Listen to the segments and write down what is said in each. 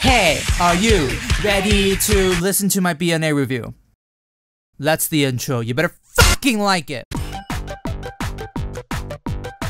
Hey, are you ready to listen to my BNA review? That's the intro. You better fucking like it.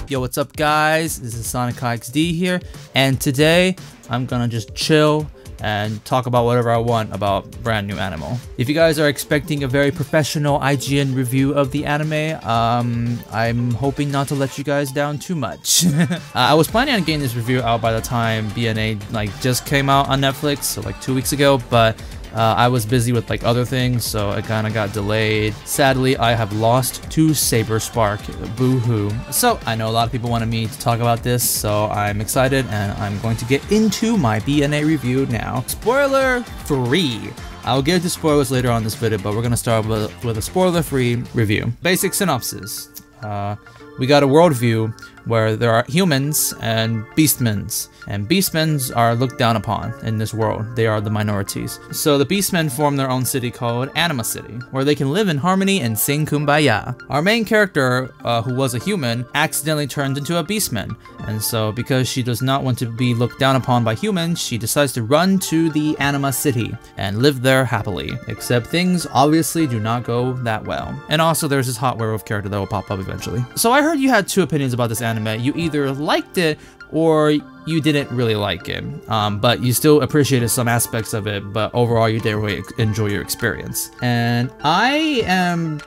Yo, what's up, guys? This is Sonic XD here, and today I'm gonna just chill and talk about whatever I want about brand new Animal. If you guys are expecting a very professional IGN review of the anime, um, I'm hoping not to let you guys down too much. uh, I was planning on getting this review out by the time BNA like just came out on Netflix, so like two weeks ago, but uh, I was busy with like other things, so it kind of got delayed. Sadly, I have lost to Saberspark. Boo hoo. So I know a lot of people wanted me to talk about this, so I'm excited and I'm going to get into my BNA review now. Spoiler free. I'll get to spoilers later on this video, but we're gonna start with, with a spoiler-free review. Basic synopsis. Uh, we got a worldview where there are humans and beastmen, and beastmen are looked down upon in this world. They are the minorities. So the beastmen form their own city called Anima City, where they can live in harmony and sing kumbaya. Our main character, uh, who was a human, accidentally turned into a beastman, and so because she does not want to be looked down upon by humans, she decides to run to the Anima City and live there happily. Except things obviously do not go that well. And also there's this hot werewolf character that will pop up eventually. So I heard you had two opinions about this anime. You either liked it or you didn't really like it, um, but you still appreciated some aspects of it, but overall you didn't really enjoy your experience. And I am,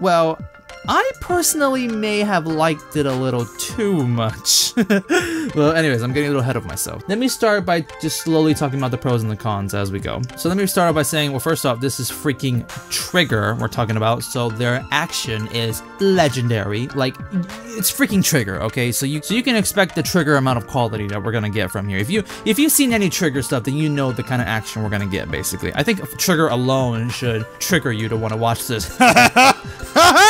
well, I personally may have liked it a little too much. well, anyways, I'm getting a little ahead of myself. Let me start by just slowly talking about the pros and the cons as we go. So let me start off by saying, well, first off, this is freaking Trigger we're talking about, so their action is legendary. Like, it's freaking Trigger, okay? So you so you can expect the Trigger amount of quality that we're gonna get from here. If you if you've seen any Trigger stuff, then you know the kind of action we're gonna get, basically. I think Trigger alone should trigger you to want to watch this.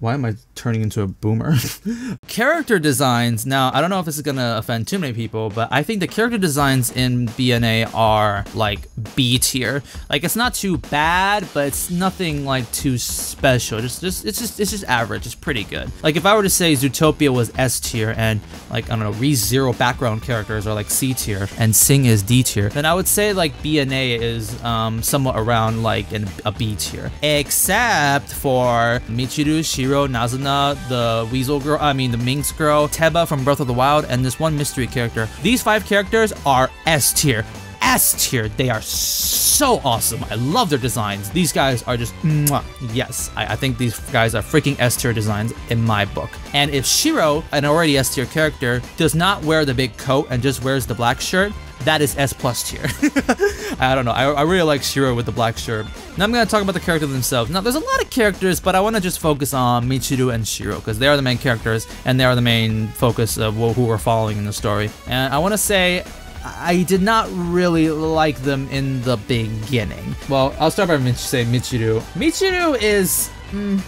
Why am I turning into a boomer? character designs, now, I don't know if this is gonna offend too many people, but I think the character designs in BNA are like B tier. Like it's not too bad, but it's nothing like too special. Just, just it's just it's just average. It's pretty good. Like if I were to say Zootopia was S tier and like I don't know, ReZero background characters are like C tier and Sing is D tier, then I would say like BNA is um, somewhat around like in a B tier. Except for Michiru, Shiro, Nazuna, the Weasel girl, I mean the Minx girl, Teba from Breath of the Wild, and this one mystery character. These five characters are S tier. S tier. They are so awesome. I love their designs. These guys are just mwah. yes. I, I, think these guys are freaking S tier designs in my book. And if Shiro, an already S tier character, does not wear the big coat and just wears the black shirt, that is S plus tier. I don't know. I, I really like Shiro with the black shirt. Now I'm going to talk about the characters themselves. Now there's a lot of characters, but I want to just focus on Michiru and Shiro because they are the main characters and they are the main focus of who we're following in the story. And I want to say I did not really like them in the beginning. Well, I'll start by saying Michiru. Michiru is mm,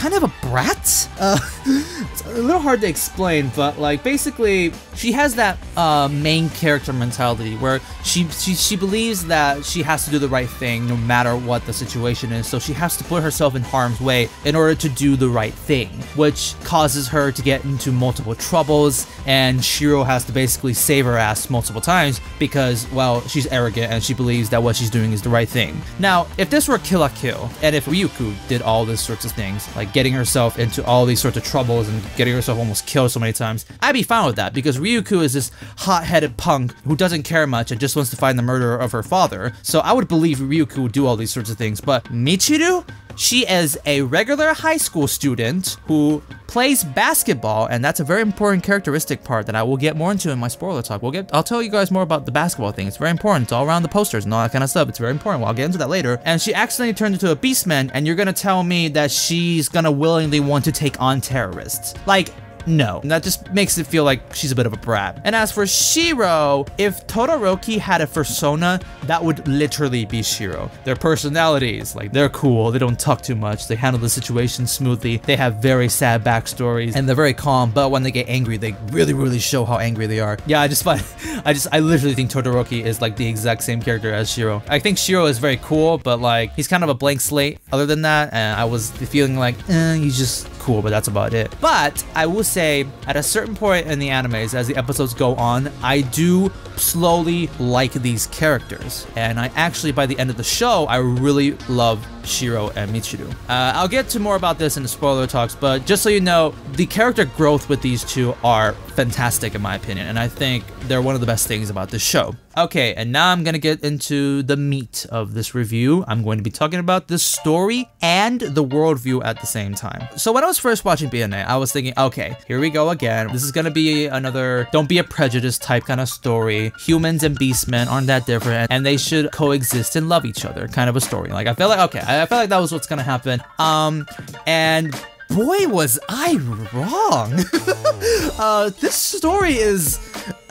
kind of a brat. Uh, it's a little hard to explain, but like basically, she has that uh, main character mentality where she, she she believes that she has to do the right thing no matter what the situation is. So she has to put herself in harm's way in order to do the right thing, which causes her to get into multiple troubles. And Shiro has to basically save her ass multiple times because, well, she's arrogant and she believes that what she's doing is the right thing. Now, if this were Kill la Kill, and if Ryuko did all these sorts of things, like getting herself into all these sorts of troubles and getting herself almost killed so many times, I'd be fine with that because Ryuko is this hot-headed punk who doesn't care much and just wants to find the murderer of her father. So I would believe Ryuko would do all these sorts of things. But Michiru? She is a regular high school student who plays basketball, and that's a very important characteristic part that I will get more into in my spoiler talk. We'll get, I'll tell you guys more about the basketball thing. It's very important. It's all around the posters and all that kind of stuff. It's very important. Well, I'll get into that later. And she accidentally turned into a beastman, and you're gonna tell me that she's gonna willingly want to take on terrorists. Like, no. That just makes it feel like she's a bit of a brat. And as for Shiro, if Todoroki had a persona, that would literally be Shiro. Their personalities, like they're cool, they don't talk too much, they handle the situation smoothly, they have very sad backstories, and they're very calm, but when they get angry, they really, really show how angry they are. Yeah, I just find, I just, I literally think Todoroki is like the exact same character as Shiro. I think Shiro is very cool, but like, he's kind of a blank slate other than that, and I was feeling like, eh, he's just, cool, but that's about it. But I will say, at a certain point in the animes, as the episodes go on, I do slowly like these characters. And I actually, by the end of the show, I really love Shiro and Michiru. Uh, I'll get to more about this in the spoiler talks, but just so you know, the character growth with these two are fantastic in my opinion, and I think they're one of the best things about this show. Okay, and now I'm gonna get into the meat of this review. I'm going to be talking about the story and the worldview at the same time. So when I was first watching BNA, I was thinking, okay, here we go again. This is gonna be another don't be a prejudice type kind of story. Humans and beastmen aren't that different, and they should coexist and love each other kind of a story. Like I felt like, okay, I felt like that was what's gonna happen. Um, and boy was I wrong. uh, this story is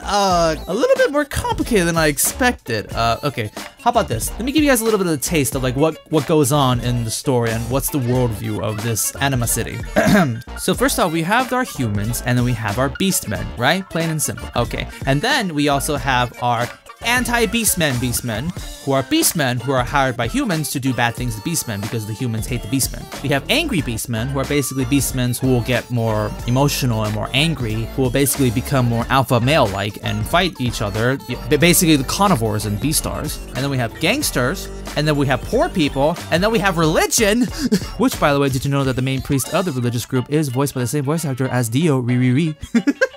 uh, a little bit more complicated than I expected. Uh, okay, how about this? Let me give you guys a little bit of a taste of like what, what goes on in the story and what's the worldview of this anima city. so first off, we have our humans and then we have our beastmen, right? Plain and simple. Okay, and then we also have our anti-beastmen beastmen, who are beastmen who are hired by humans to do bad things to beastmen because the humans hate the beastmen. We have angry beastmen, who are basically beastmen who will get more emotional and more angry, who will basically become more alpha male-like and fight each other, basically the carnivores and beastars. And then we have gangsters, and then we have poor people, and then we have religion, which by the way, did you know that the main priest of the religious group is voiced by the same voice actor as Dio Ri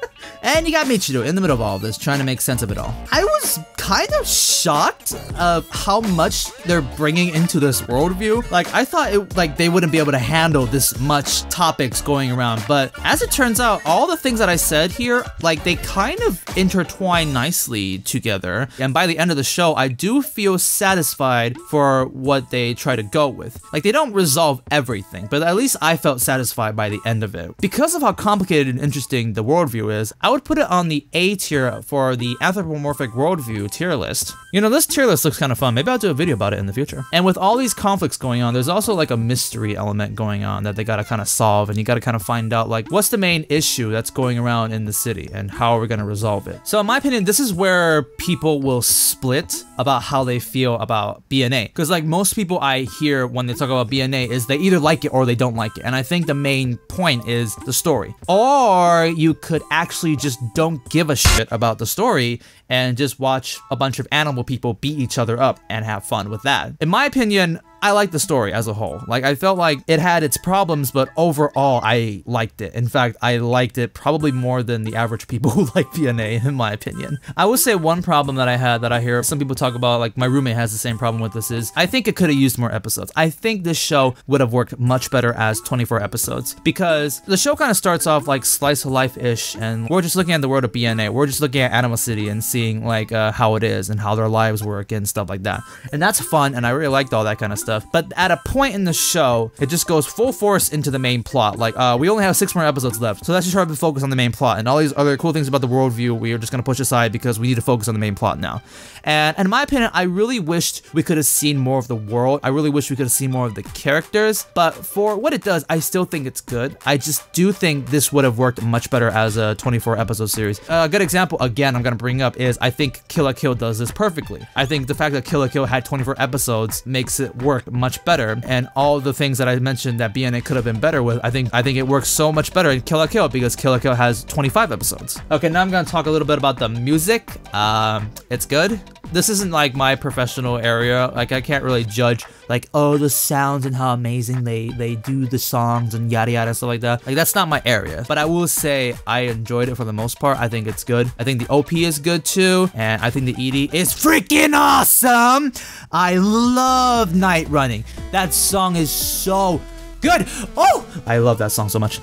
And you got Michiru in the middle of all of this, trying to make sense of it all. I was kind of shocked of how much they're bringing into this worldview. Like, I thought it, like they wouldn't be able to handle this much topics going around, but as it turns out, all the things that I said here, like they kind of intertwine nicely together. And by the end of the show, I do feel satisfied for what they try to go with. Like, they don't resolve everything, but at least I felt satisfied by the end of it. Because of how complicated and interesting the worldview is, I would put it on the A tier for the anthropomorphic worldview tier list. You know, this tier list looks kind of fun. Maybe I'll do a video about it in the future. And with all these conflicts going on, there's also like a mystery element going on that they gotta kind of solve and you gotta kind of find out like what's the main issue that's going around in the city and how are we gonna resolve it. So in my opinion, this is where people will split about how they feel about BNA. Because like most people I hear when they talk about BNA is they either like it or they don't like it. And I think the main point is the story. Or you could actually just don't give a shit about the story and just watch a bunch of animal people beat each other up and have fun with that. In my opinion, I liked the story as a whole. Like, I felt like it had its problems, but overall, I liked it. In fact, I liked it probably more than the average people who like BNA, in my opinion. I would say one problem that I had that I hear some people talk about, like my roommate has the same problem with this, is I think it could have used more episodes. I think this show would have worked much better as 24 episodes because the show kind of starts off like slice of life-ish, and we're just looking at the world of BNA. We're just looking at Anima City and seeing like uh, how it is and how their lives work and stuff like that. And that's fun, and I really liked all that kind of stuff stuff. But at a point in the show, it just goes full force into the main plot. Like, uh, we only have six more episodes left, so let's just try to focus on the main plot. And all these other cool things about the worldview, we are just gonna push aside because we need to focus on the main plot now. And in my opinion, I really wished we could have seen more of the world. I really wish we could have seen more of the characters. But for what it does, I still think it's good. I just do think this would have worked much better as a 24 episode series. a good example, again, I'm gonna bring up is I think Kill la Kill does this perfectly. I think the fact that Kill la Kill had 24 episodes makes it work much better. And all the things that I mentioned that BNA could have been better with, I think I think it works so much better in Kill la Kill because Kill la Kill has 25 episodes. Okay, now I'm gonna talk a little bit about the music. Um, it's good. This isn't like my professional area. Like I can't really judge like oh the sounds and how amazing they they do the songs and yada yada stuff like that. Like that's not my area. But I will say I enjoyed it for the most part. I think it's good. I think the OP is good too, and I think the ED is freaking awesome. I love Night Running. That song is so good. Oh, I love that song so much.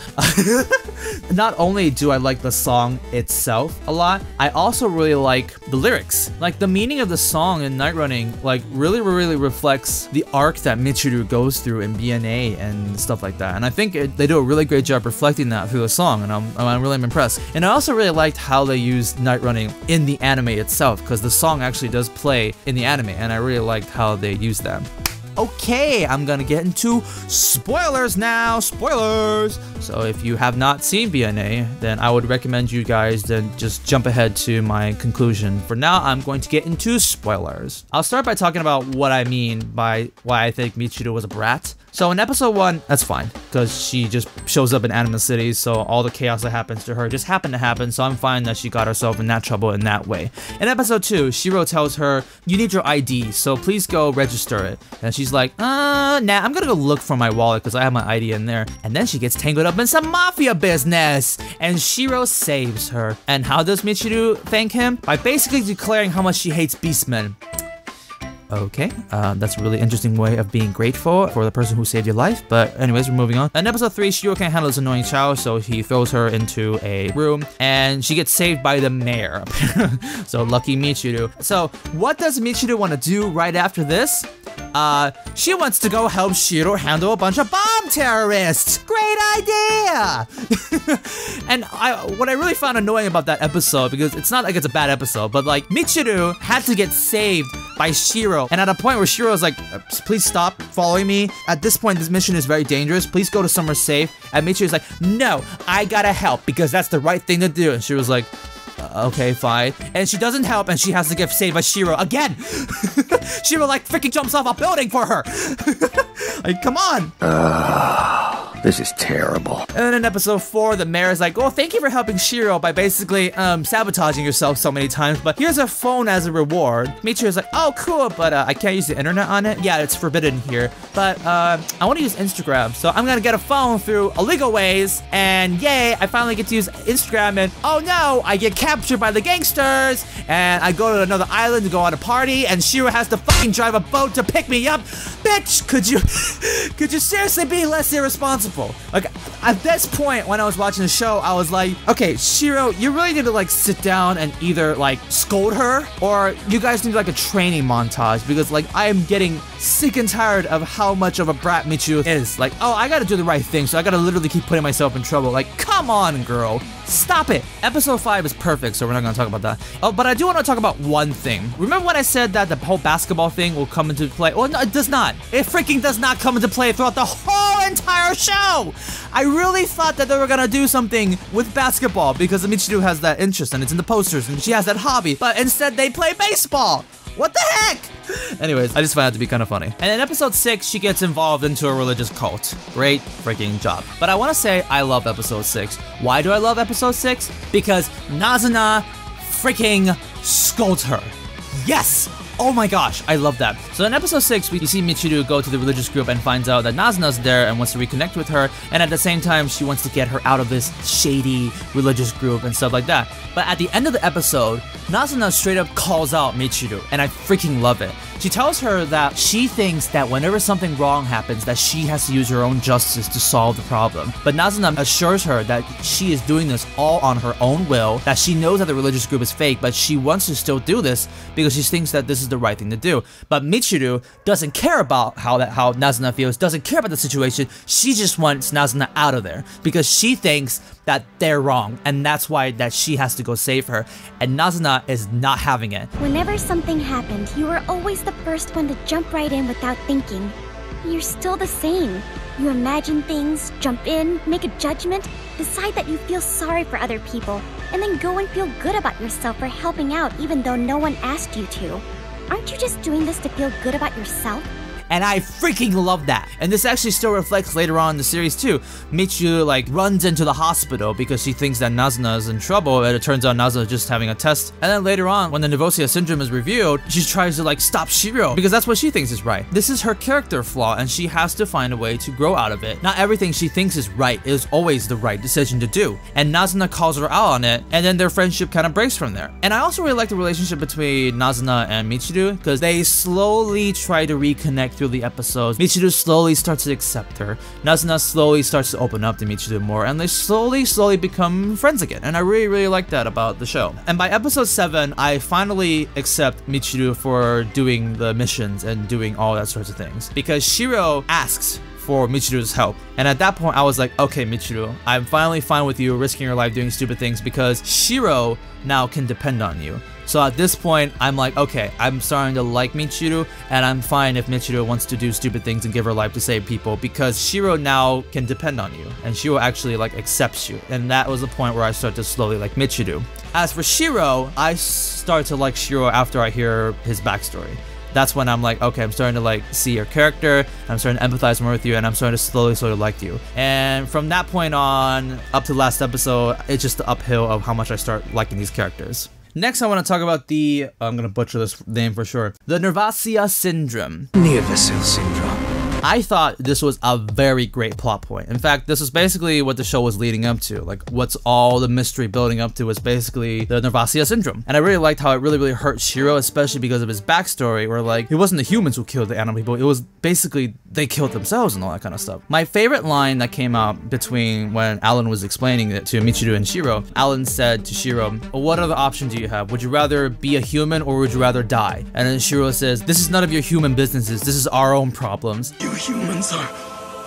Not only do I like the song itself a lot, I also really like the lyrics. Like the meaning of the song in Night Running, like really, really reflects the arc that Michiru goes through in BNA and stuff like that. And I think it, they do a really great job reflecting that through the song, and I'm, I'm really impressed. And I also really liked how they used Night Running in the anime itself, because the song actually does play in the anime, and I really liked how they used that. Okay, I'm gonna get into spoilers now, spoilers! So if you have not seen BNA, then I would recommend you guys then just jump ahead to my conclusion. For now, I'm going to get into spoilers. I'll start by talking about what I mean by why I think Michiru was a brat. So in episode one, that's fine because she just shows up in Anima City, so all the chaos that happens to her just happened to happen. So I'm fine that she got herself in that trouble in that way. In episode two, Shiro tells her, "You need your ID, so please go register it." And she's like, "Uh, nah, I'm gonna go look for my wallet because I have my ID in there." And then she gets tangled up in some mafia business, and Shiro saves her. And how does Michiru thank him? By basically declaring how much she hates Beastmen. Okay, uh, that's a really interesting way of being grateful for the person who saved your life. But anyways, we're moving on. In episode 3, Shiro can't handle this annoying child, so he throws her into a room, and she gets saved by the mayor. so lucky Michiru. So what does Michiru want to do right after this? Uh, she wants to go help Shiro handle a bunch of bomb terrorists. Great idea! and I, what I really found annoying about that episode, because it's not like it's a bad episode, but like Michiru had to get saved by Shiro. And at a point where Shiro is like, please stop following me. At this point, this mission is very dangerous. Please go to somewhere safe. And Michiru's like, no, I gotta help because that's the right thing to do. And Shiro's like, uh, okay, fine. And she doesn't help and she has to get saved by Shiro again. Shiro like freaking jumps off a building for her. like, come on. Uh, This is terrible. And then in episode 4, the mayor is like, oh, thank you for helping Shiro by basically um, sabotaging yourself so many times, but here's a phone as a reward. Michiru's like, oh, cool, but uh, I can't use the internet on it. Yeah, it's forbidden here, but uh, I want to use Instagram, so I'm gonna get a phone through illegal ways, and yay, I finally get to use Instagram, and oh no, I get captured by the gangsters, and I go to another island to go on a party, and Shiro has to fucking drive a boat to pick me up. Bitch, could you, could you seriously be less irresponsible? Like, at this point, when I was watching the show, I was like, okay, Shiro, you really need to like sit down and either like scold her, or you guys need like a training montage because like I am getting sick and tired of how much of a brat Michiru is. Like, oh, I gotta do the right thing, so I gotta literally keep putting myself in trouble. Like, come on, girl. Stop it. Episode 5 is perfect, so we're not gonna talk about that. Oh, but I do want to talk about one thing. Remember when I said that the whole basketball thing will come into play? Well, no, it does not. It freaking does not come into play throughout the whole entire show. I really thought that they were gonna do something with basketball because Michiru has that interest and it's in the posters and she has that hobby, but instead they play baseball. What the heck? Anyways, I just found it to be kind of funny. And in episode 6, she gets involved into a religious cult. Great freaking job. But I want to say I love episode 6. Why do I love episode 6? Because Nazuna freaking scolds her. Yes! Oh my gosh, I love that. So in episode 6, we see Michiru go to the religious group and finds out that Nazuna's there and wants to reconnect with her, and at the same time, she wants to get her out of this shady religious group and stuff like that. But at the end of the episode, Nazuna straight up calls out Michiru, and I freaking love it. She tells her that she thinks that whenever something wrong happens, that she has to use her own justice to solve the problem. But Nazuna assures her that she is doing this all on her own will, that she knows that the religious group is fake, but she wants to still do this because she thinks that this is the right thing to do. But Michiru doesn't care about how that how Nazuna feels, doesn't care about the situation. She just wants Nazuna out of there because she thinks that they're wrong, and that's why that she has to go save her. And Nazuna is not having it. Whenever something happened, you were always the first one to jump right in without thinking. You're still the same. You imagine things, jump in, make a judgment, decide that you feel sorry for other people, and then go and feel good about yourself for helping out even though no one asked you to. Aren't you just doing this to feel good about yourself? And I freaking love that. And this actually still reflects later on in the series too. Michiru like runs into the hospital because she thinks that Nazuna is in trouble, and it turns out Nazuna is just having a test. And then later on, when the Novosia syndrome is revealed, she tries to like stop Shiro because that's what she thinks is right. This is her character flaw, and she has to find a way to grow out of it. Not everything she thinks is right is always the right decision to do. And Nazuna calls her out on it, and then their friendship kind of breaks from there. And I also really like the relationship between Nazuna and Michiru because they slowly try to reconnect through the episodes. Michiru slowly starts to accept her. Nazuna slowly starts to open up to Michiru more, and they slowly, slowly become friends again. And I really, really like that about the show. And by episode 7, I finally accept Michiru for doing the missions and doing all that sorts of things. Because Shiro asks for Michiru's help. And at that point, I was like, okay, Michiru, I'm finally fine with you risking your life doing stupid things because Shiro now can depend on you. So at this point, I'm like, okay, I'm starting to like Michiru, and I'm fine if Michiru wants to do stupid things and give her life to save people because Shiro now can depend on you, and Shiro actually like accepts you. And that was the point where I start to slowly like Michiru. As for Shiro, I start to like Shiro after I hear his backstory. that's when I'm like, okay, I'm starting to like see your character, I'm starting to empathize more with you, and I'm starting to slowly, slowly like you. And from that point on, up to last episode, it's just the uphill of how much I start liking these characters. Next, I want to talk about the, I'm going to butcher this name for sure, the Nervasia Syndrome. Syndrome. I thought this was a very great plot point. In fact, this was basically what the show was leading up to. Like, what's all the mystery building up to was basically the Nervasia syndrome. And I really liked how it really, really hurt Shiro, especially because of his backstory, where like, it wasn't the humans who killed the animal people, it was basically they killed themselves and all that kind of stuff. My favorite line that came out between when Alan was explaining it to Michiru and Shiro, Alan said to Shiro, What other option do you have? Would you rather be a human or would you rather die? And then Shiro says, This is none of your human businesses, this is our own problems. You humans are.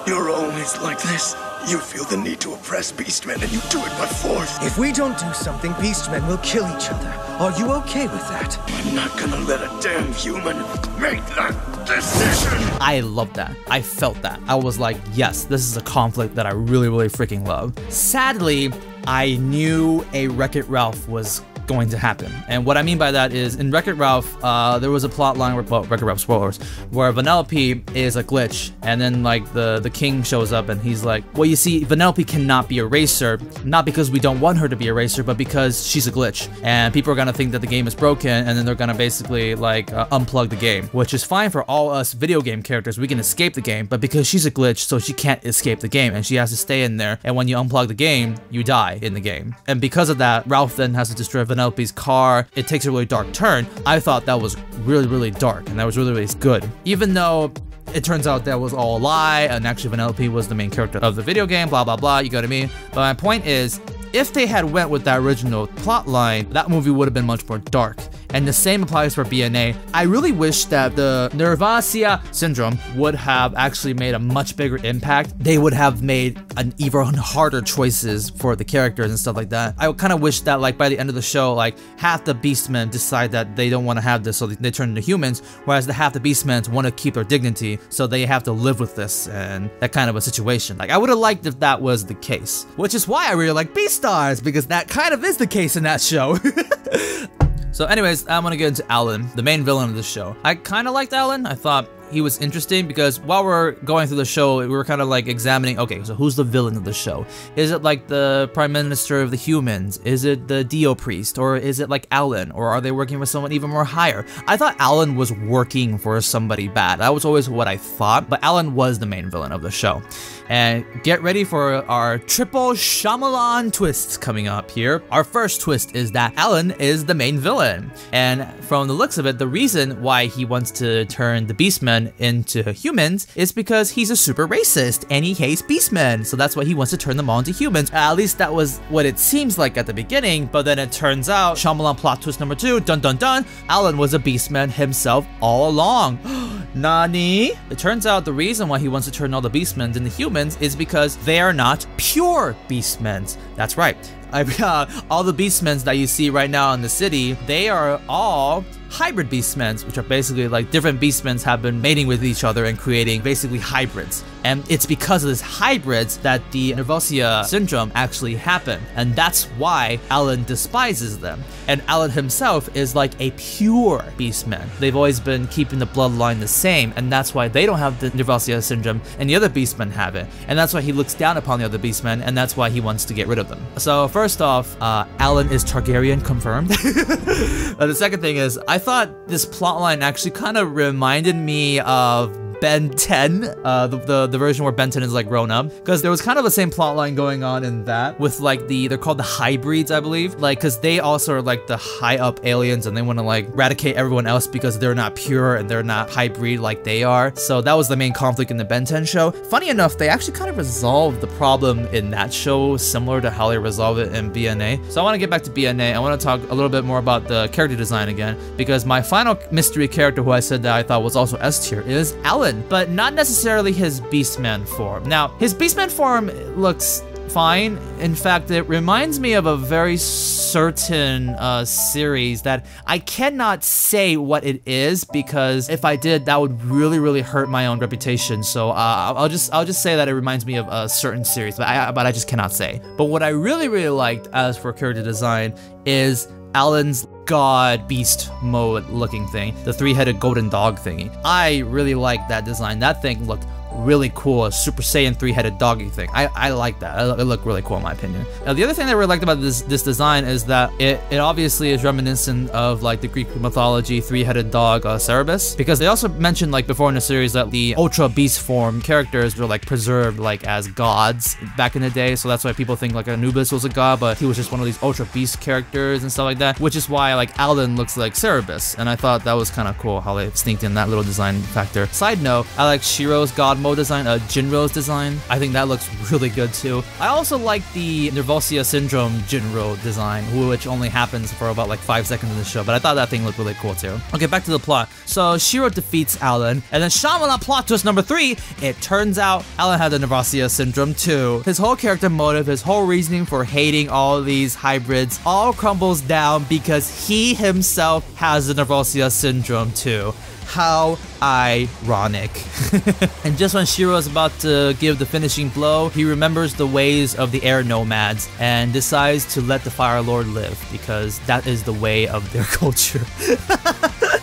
You're always like this. You feel the need to oppress Beastmen and you do it by force. If we don't do something, Beastmen will kill each other. Are you okay with that? I'm not gonna let a damn human make that decision. I love that. I felt that. I was like, yes, this is a conflict that I really, really freaking love. Sadly, I knew a Wreck-It Ralph was going to happen. And what I mean by that is in Wreck-It Ralph, uh, there was a plot line where, well, Wreck-It Ralph spoilers, where Vanellope is a glitch, and then like the the king shows up and he's like, well, you see, Vanellope cannot be a racer, not because we don't want her to be a racer, but because she's a glitch, and people are gonna think that the game is broken, and then they're gonna basically like uh, unplug the game, which is fine for all us video game characters. We can escape the game, but because she's a glitch, so she can't escape the game, and she has to stay in there. And when you unplug the game, you die in the game. And because of that, Ralph then has to destroy Vanellope's car. It takes a really dark turn. I thought that was really, really dark, and that was really, really good. Even though it turns out that was all a lie, and actually Vanellope was the main character of the video game, blah, blah, blah, you get what I mean? But my point is, if they had went with that original plot line, that movie would have been much more dark. And the same applies for BNA. I really wish that the Nervasia syndrome would have actually made a much bigger impact. They would have made an even harder choices for the characters and stuff like that. I kind of wish that like by the end of the show, like half the Beastmen decide that they don't want to have this, so they turn into humans, whereas the half the Beastmen want to keep their dignity, so they have to live with this and that kind of a situation. Like I would have liked if that was the case, which is why I really like Beastars because that kind of is the case in that show. So anyways, I'm gonna get into Alan, the main villain of the show. I kind of liked Alan. I thought he was interesting because while we're going through the show, we were kind of like examining, okay, so who's the villain of the show? Is it like the Prime Minister of the Humans? Is it the Dio Priest? Or is it like Alan? Or are they working with someone even more higher? I thought Alan was working for somebody bad. That was always what I thought, but Alan was the main villain of the show. And get ready for our triple Shyamalan twists coming up here. Our first twist is that Alan is the main villain. And from the looks of it, the reason why he wants to turn the Beastmen into humans is because he's a super racist and he hates Beastmen. So that's why he wants to turn them all into humans. At least that was what it seems like at the beginning, but then it turns out, Shyamalan plot twist number two, dun dun dun, Alan was a Beastman himself all along. Nani? It turns out the reason why he wants to turn all the Beastmen into humans is because they are not pure Beastmen. That's right. I, uh, all the Beastmen that you see right now in the city, they are all hybrid beastmen, which are basically like different beastmen have been mating with each other and creating basically hybrids. And it's because of these hybrids that the nervosia syndrome actually happened. And that's why Alan despises them. And Alan himself is like a pure beastman. They've always been keeping the bloodline the same, and that's why they don't have the nervosia syndrome and the other beastmen have it. And that's why he looks down upon the other beastmen, and that's why he wants to get rid of them. So first off, uh, Alan is Targaryen confirmed. the second thing is, I thought this plotline actually kind of reminded me of Ben 10, uh, the, the, the version where Ben 10 is like grown up, because there was kind of the same plotline going on in that with like the they're called the hybrids, I believe, like because they also are like the high up aliens and they want to like eradicate everyone else because they're not pure and they're not hybrid like they are. So that was the main conflict in the Ben 10 show. Funny enough, they actually kind of resolved the problem in that show, similar to how they resolved it in BNA. So I want to get back to BNA. I want to talk a little bit more about the character design again because my final mystery character who I said that I thought was also S tier is Alan but not necessarily his Beastman form. Now, his Beastman form looks fine. In fact, it reminds me of a very certain uh, series that I cannot say what it is because if I did, that would really, really hurt my own reputation. So uh, I'll just I'll just say that it reminds me of a certain series, but I but I just cannot say. But what I really, really liked as for character design is Alan's god beast mode looking thing, the three-headed golden dog thingy. I really like that design. That thing looked really cool, a Super Saiyan three-headed doggy thing. I, I like that. It looked really cool in my opinion. Now, the other thing that I really liked about this this design is that it, it obviously is reminiscent of like the Greek mythology three-headed dog uh, Cerberus because they also mentioned like before in the series that the Ultra Beast form characters were like preserved like as gods back in the day. So that's why people think like Anubis was a god, but he was just one of these Ultra Beast characters and stuff like that. Which is why like Alan looks like Cerberus, and I thought that was kind of cool how they sneaked in that little design factor. Side note, I like Shiro's god mode design, uh, Jinro's design. I think that looks really good too. I also like the Nervosia Syndrome Jinro design, which only happens for about like 5 seconds in the show, but I thought that thing looked really cool too. Okay, back to the plot. So Shiro defeats Alan, and then Shyamalan plot twist number 3, it turns out Alan had the Nervosia Syndrome too. His whole character motive, his whole reasoning for hating all these hybrids all crumbles down because he himself has the Nervosia Syndrome too. How ironic. and just when Shiro is about to give the finishing blow, he remembers the ways of the air nomads and decides to let the Fire Lord live because that is the way of their culture.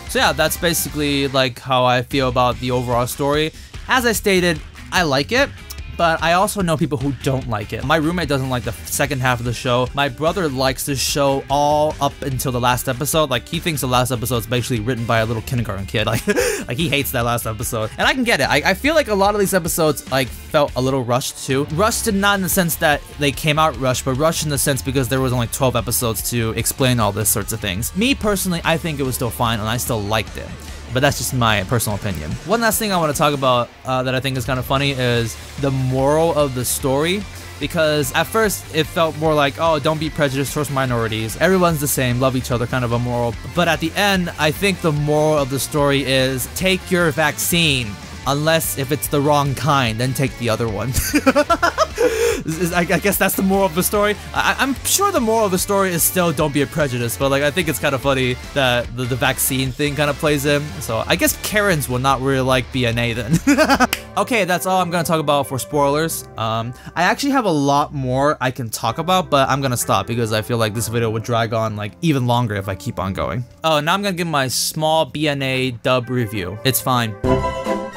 so yeah, that's basically like how I feel about the overall story. As I stated, I like it but I also know people who don't like it. My roommate doesn't like the second half of the show. My brother likes the show all up until the last episode. Like he thinks the last episode is basically written by a little kindergarten kid. Like, like he hates that last episode. And I can get it. I, I feel like a lot of these episodes like felt a little rushed too. Rushed not in the sense that they came out rushed, but rushed in the sense because there was only 12 episodes to explain all this sorts of things. Me personally, I think it was still fine and I still liked it but that's just my personal opinion. One last thing I want to talk about uh, that I think is kind of funny is the moral of the story. Because at first it felt more like, oh, don't be prejudiced towards minorities. Everyone's the same, love each other, kind of a moral. But at the end, I think the moral of the story is take your vaccine. Unless if it's the wrong kind, then take the other one. I, guess that's the moral of the story. I, am sure the moral of the story is still don't be a prejudice, but like I think it's kind of funny that the, the vaccine thing kind of plays in. So I guess Karens will not really like BNA then. okay, that's all I'm gonna talk about for spoilers. Um, I actually have a lot more I can talk about, but I'm gonna stop because I feel like this video would drag on like even longer if I keep on going. Oh, now I'm gonna give my small BNA dub review. It's fine.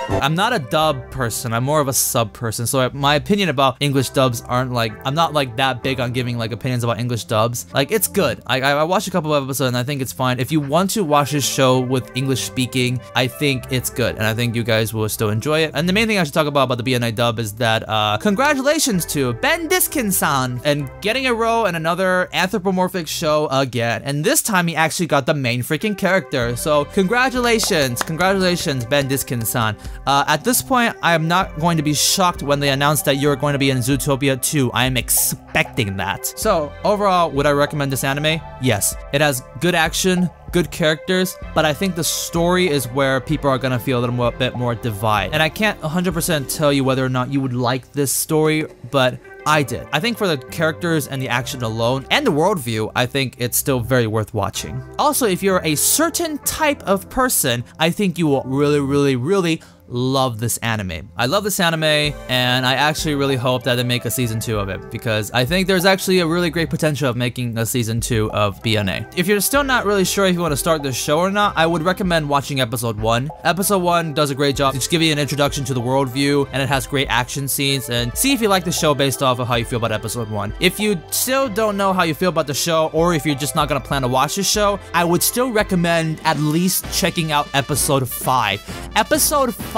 I'm not a dub person, I'm more of a sub person, so my opinion about English dubs aren't like, I'm not like that big on giving like opinions about English dubs. Like, it's good. I, I watched a couple of episodes and I think it's fine. If you want to watch this show with English speaking, I think it's good, and I think you guys will still enjoy it. And the main thing I should talk about about the BNA dub is that, uh, congratulations to Ben Diskin-san and getting a role in another anthropomorphic show again. And this time he actually got the main freaking character. So congratulations, congratulations, Ben Diskin-san. Uh, at this point, I am not going to be shocked when they announce that you're going to be in Zootopia 2. I am expecting that. So, overall, would I recommend this anime? Yes. It has good action, good characters, but I think the story is where people are gonna feel a little more, bit more divided. And I can't 100% tell you whether or not you would like this story, but I did. I think for the characters and the action alone, and the worldview, I think it's still very worth watching. Also, if you're a certain type of person, I think you will really, really, really love this anime. I love this anime, and I actually really hope that they make a season 2 of it, because I think there's actually a really great potential of making a season 2 of BNA. If you're still not really sure if you want to start this show or not, I would recommend watching episode 1. Episode 1 does a great job just giving you an introduction to the worldview, and it has great action scenes, and see if you like the show based off of how you feel about episode 1. If you still don't know how you feel about the show, or if you're just not gonna plan to watch the show, I would still recommend at least checking out episode 5. Episode 5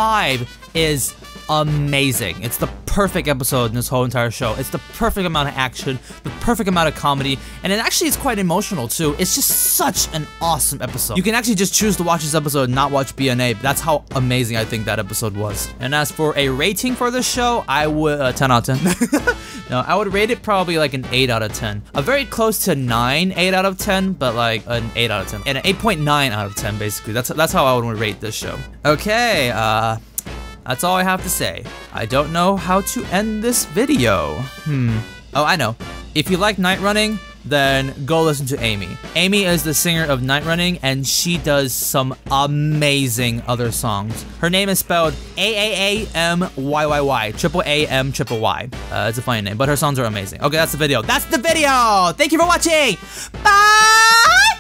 is amazing. It's the perfect episode in this whole entire show. It's the perfect amount of action, the perfect amount of comedy, and it actually is quite emotional too. It's just such an awesome episode. You can actually just choose to watch this episode and not watch BNA. That's how amazing I think that episode was. And as for a rating for this show, I would uh, 10 out of 10. no, I would rate it probably like an 8 out of 10. A very close to 9, 8 out of 10, but like an 8 out of 10. And an 8.9 out of 10 basically. That's that's how I would rate this show. Okay, uh that's all I have to say. I don't know how to end this video. Hmm. Oh, I know. If you like night running, then go listen to Amy. Amy is the singer of Night Running, and she does some amazing other songs. Her name is spelled A-A-A-M-Y-Y-Y, triple A-M, triple Y. Uh, it's a funny name, but her songs are amazing. Okay, that's the video. That's the video! Thank you for watching! Bye!